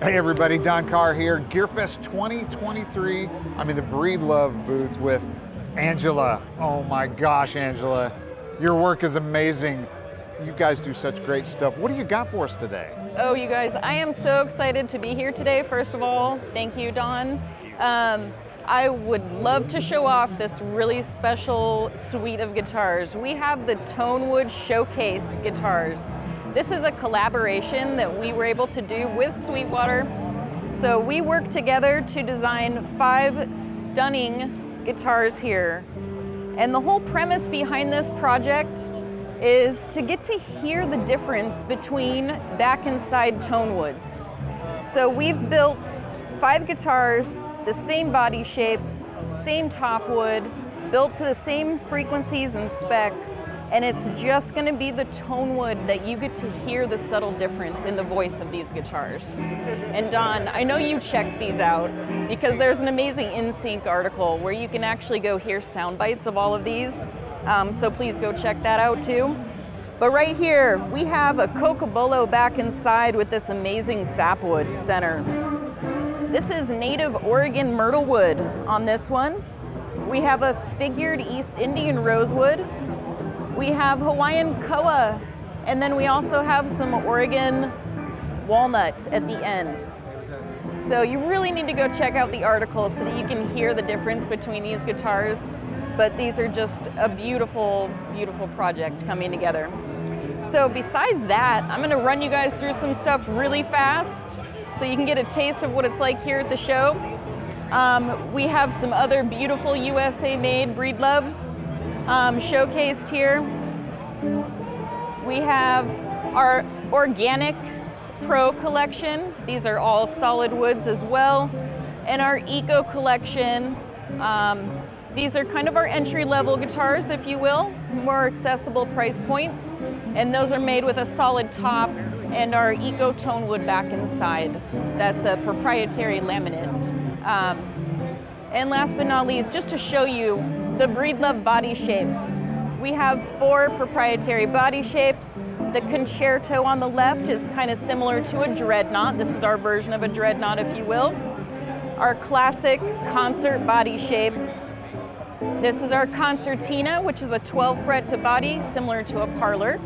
Hey everybody, Don Carr here, Gearfest 2023. I'm in the Breedlove booth with Angela. Oh my gosh, Angela, your work is amazing. You guys do such great stuff. What do you got for us today? Oh, you guys, I am so excited to be here today, first of all. Thank you, Don. Um, I would love to show off this really special suite of guitars. We have the Tonewood Showcase guitars. This is a collaboration that we were able to do with Sweetwater. So we worked together to design five stunning guitars here. And the whole premise behind this project is to get to hear the difference between back and side tone woods. So we've built five guitars, the same body shape, same top wood, built to the same frequencies and specs, and it's just gonna be the tone wood that you get to hear the subtle difference in the voice of these guitars. And Don, I know you checked these out because there's an amazing InSync article where you can actually go hear sound bites of all of these. Um, so please go check that out too. But right here, we have a Cocobolo back inside with this amazing sapwood center. This is native Oregon myrtle wood on this one. We have a figured East Indian rosewood. We have Hawaiian koa, and then we also have some Oregon walnut at the end. So you really need to go check out the article so that you can hear the difference between these guitars. But these are just a beautiful, beautiful project coming together. So besides that, I'm gonna run you guys through some stuff really fast so you can get a taste of what it's like here at the show. Um, we have some other beautiful USA made Breedloves um, showcased here. We have our organic pro collection. These are all solid woods as well. And our eco collection. Um, these are kind of our entry level guitars, if you will, more accessible price points. And those are made with a solid top and our eco tone wood back inside. That's a proprietary laminate. Um, and last but not least, just to show you the Breedlove body shapes. We have four proprietary body shapes. The concerto on the left is kind of similar to a dreadnought. This is our version of a dreadnought, if you will. Our classic concert body shape. This is our concertina, which is a 12 fret to body, similar to a parlor.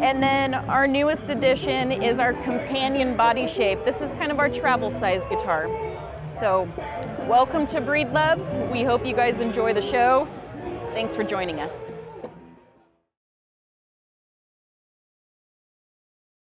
And then our newest addition is our companion body shape. This is kind of our travel size guitar. So welcome to Breedlove. We hope you guys enjoy the show. Thanks for joining us.